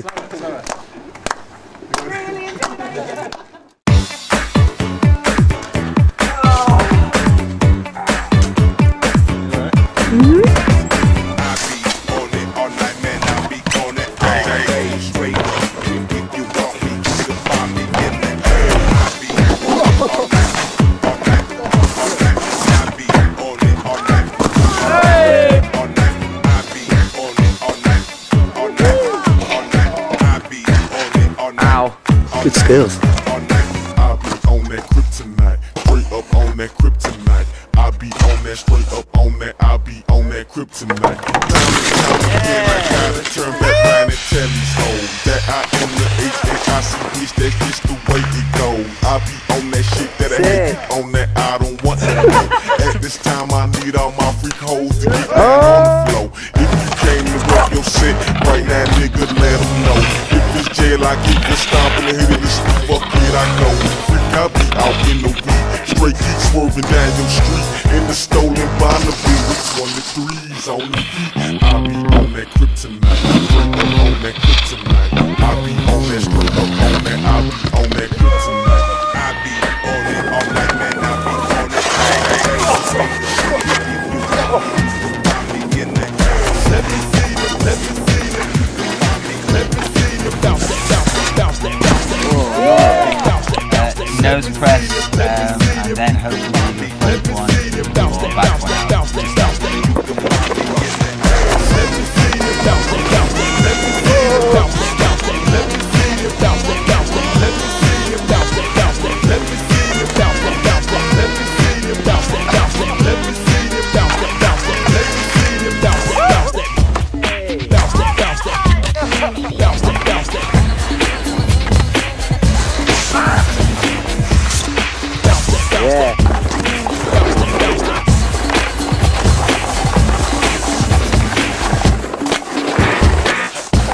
Слава, слава. Good skills. I be on that straight up on that be on that that. That kryptonite. I hoes that I be on that shit that I on that. I don't want more. At this time, I need all my freak hoes to get down on the floor. If you came to work your set right now, nigga, let 'em I get the stomping and hit it. This fuck it, I know. Freak, I be out in the week. Straight keep swerving down your street in the stolen Bonneville with 23s on the beat. I be on that kryptonite. Nose press, um, and then hopefully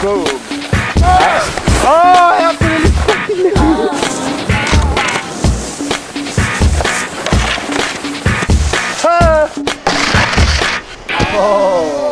Boom. Oh, I have. Oh.